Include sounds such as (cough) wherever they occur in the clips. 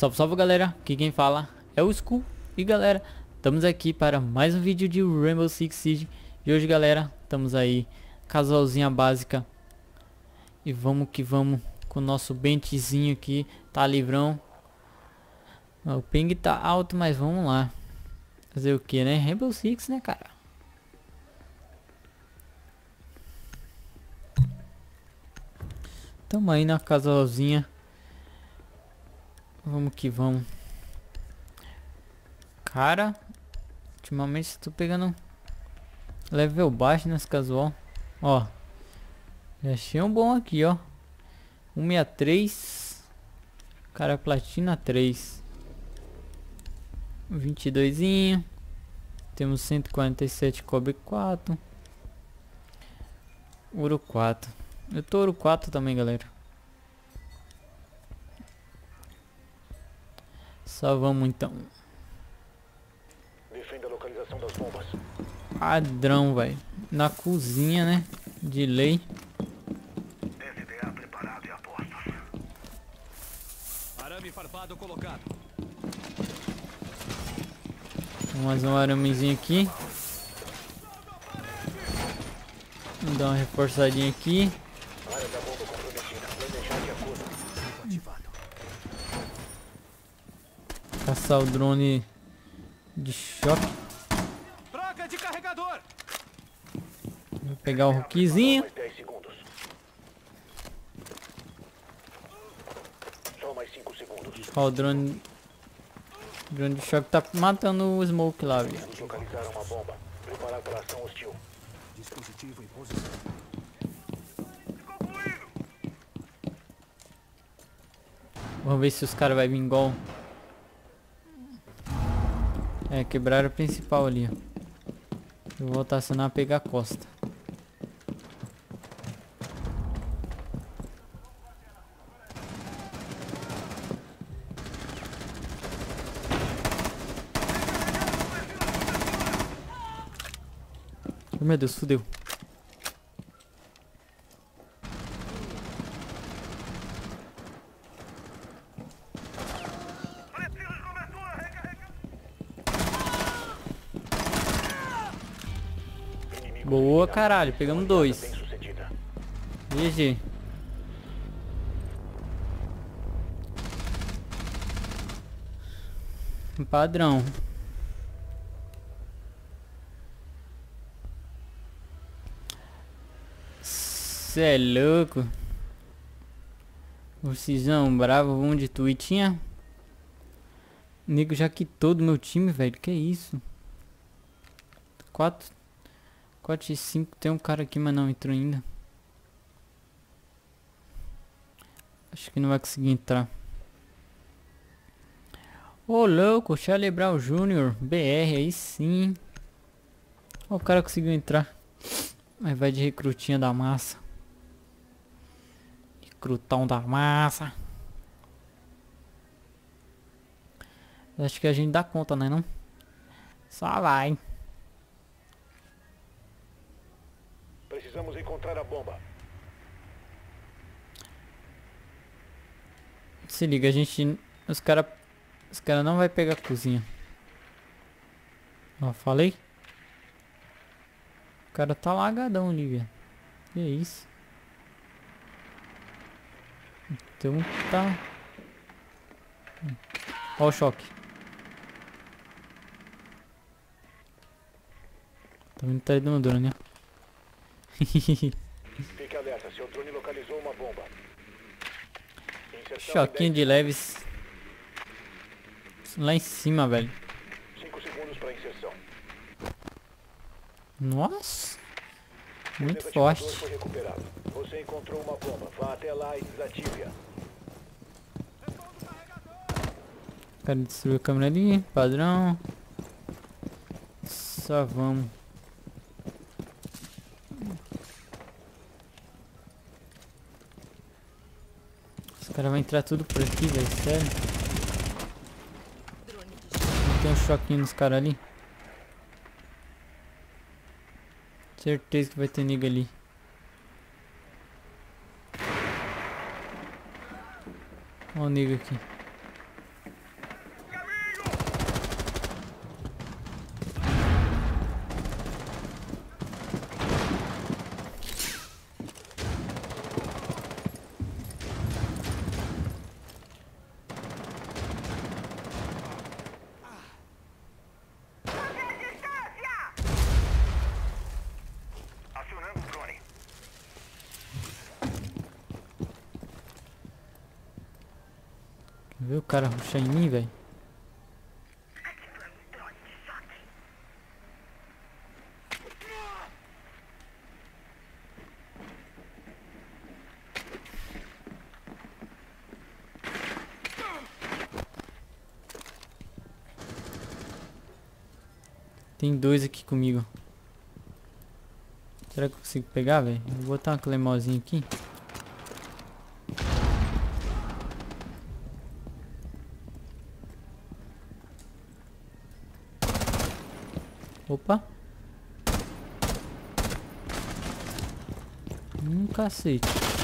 Salve, salve galera, aqui quem fala é o Skull E galera, estamos aqui para mais um vídeo de Rainbow Six Siege. E hoje galera, estamos aí, casualzinha básica. E vamos que vamos com o nosso bentezinho aqui, tá livrão. O ping tá alto, mas vamos lá. Fazer o que né, Rainbow Six né cara? Tamo aí na casualzinha Vamos que vamos. Cara, ultimamente estou pegando level baixo nesse casual. Ó, já achei um bom aqui, ó. 163. Cara, platina 3. 22. Temos 147 cobre 4. Ouro 4. Eu tô ouro 4 também, galera. Só vamos então. Defenda a localização das bombas. Padrão, velho. Na cozinha, né? De lei. SDA preparado e a postos. Arame farpado colocado. Mais um aramezinho aqui. Vamos dar uma reforçadinha aqui. Caçar o drone de choque. Troca de carregador. Vou pegar o rookzinho. Mais 10 segundos. Só mais 5 segundos. Ó, o drone. O drone de choque tá matando o smoke lá, velho. Eles localizaram uma bomba. Preparar para ação hostil. Dispositivo em posição. Vamos ver se os caras vão vir igual. É, quebraram o principal ali, ó. Eu vou voltar a pegar a costa. Meu Deus, fudeu. Inimigo Boa, caralho, pegamos dois. GG. Padrão. Cê é louco. O bravo, um de tweetinha. Nego já quitou do meu time, velho. Que isso? 4 4 e 5 tem um cara aqui, mas não entrou ainda. Acho que não vai conseguir entrar. Ô louco, Charlie Brown Jr. BR, aí sim. Ó, o cara conseguiu entrar. Mas vai de recrutinha da massa. Recrutão da massa. Acho que a gente dá conta, né não? Só vai. Encontrar a bomba. Se liga, a gente. Os cara. Os cara não vai pegar a cozinha. Ó, falei? O cara tá lagadão ali. Que isso? Então tá. Ó o choque. Tá vindo atrás do meu drone, né? (laughs) Fique alerta. Seu drone localizou uma bomba. Inserção Choquinho de leves. Lá em cima, velho. 5 segundos para inserção. Nossa. Muito forte. Você encontrou uma bomba. Vá até lá e desative-a. O cara destruiu a câmera ali. Padrão. Só vamos. Os caras vão entrar tudo por aqui, velho. Sério. Não tem um choquinho nos caras ali. Certeza que vai ter nigga ali. Olha o nigga aqui. Viu o cara ruxar em mim, velho? Tem dois aqui comigo. Será que eu consigo pegar, velho? Vou botar uma clemosinha aqui. Opa. Hum, cacete.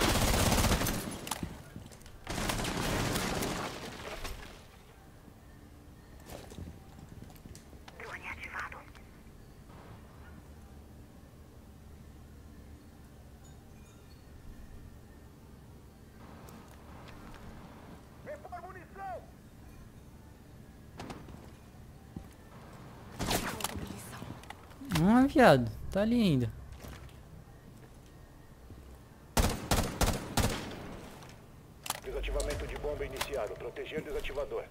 Viado. Tá ali ainda. Desativamento de bomba iniciado. Proteger desativador.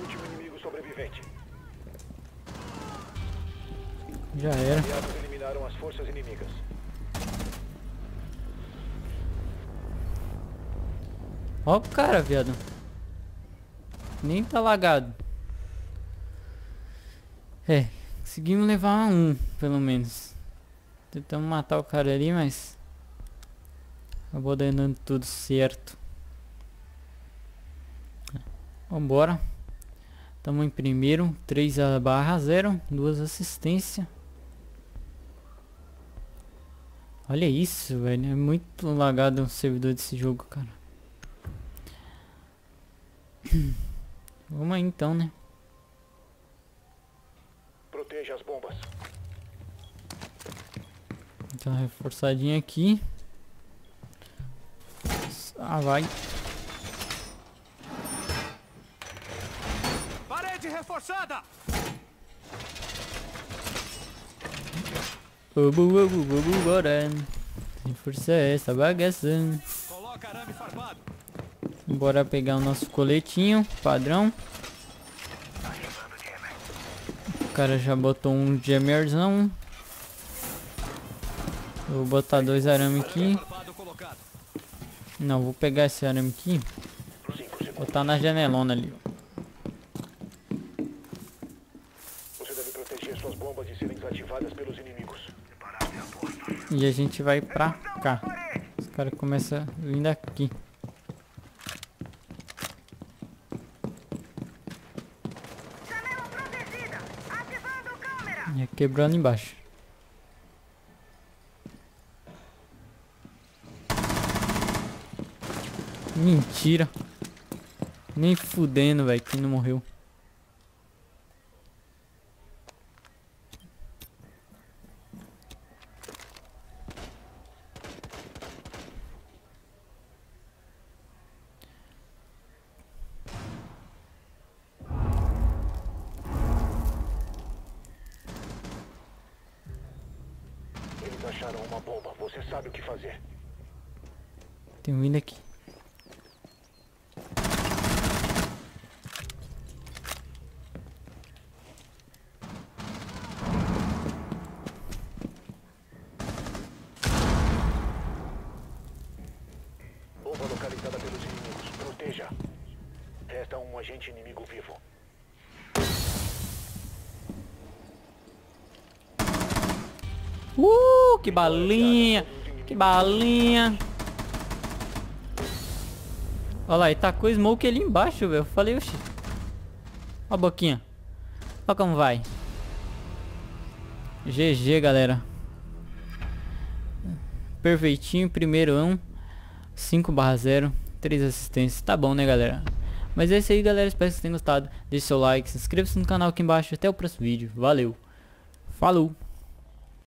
Último inimigo sobrevivente. Já era. Aliados eliminaram as forças inimigas. Ó o cara, viado. Nem tá lagado. É, conseguimos levar um, pelo menos. Tentamos matar o cara ali, mas... Acabou dando tudo certo. Vambora. Tamo em primeiro, 3 a barra 0, duas assistências. Olha isso, velho. É muito lagado o servidor desse jogo, cara. (clears throat) Vamos aí então, né? Proteja as bombas. Então reforçadinho aqui. Ah, vai. Parede reforçada! Ubu, ubu, ubu, bora. Reforçar essa bagaça. Coloca arame farpado. Bora pegar o nosso coletinho, padrão. O cara já botou um jammerzão. Eu Vou botar dois arame aqui. Não, vou pegar esse arame aqui. Botar na janelona ali. E a gente vai pra cá. Os caras começam a vir E é quebrando embaixo. Mentira. Nem fudendo, velho, que não morreu. Acharam uma bomba. Você sabe o que fazer. Tem um vindo aqui. Bomba localizada pelos inimigos. Proteja. Resta um agente inimigo vivo. Uh, que balinha. Que balinha. Olha lá, e tacou smoke ali embaixo, velho. Eu falei, oxi. Ó a boquinha. Ó como vai. GG, galera. Perfeitinho, primeiro 1. 5 barra 0. 3 assistências. Tá bom, né, galera? Mas é isso aí, galera. Espero que vocês tenham gostado. Deixe seu like, se inscreva-se no canal aqui embaixo. Até o próximo vídeo. Valeu. Falou.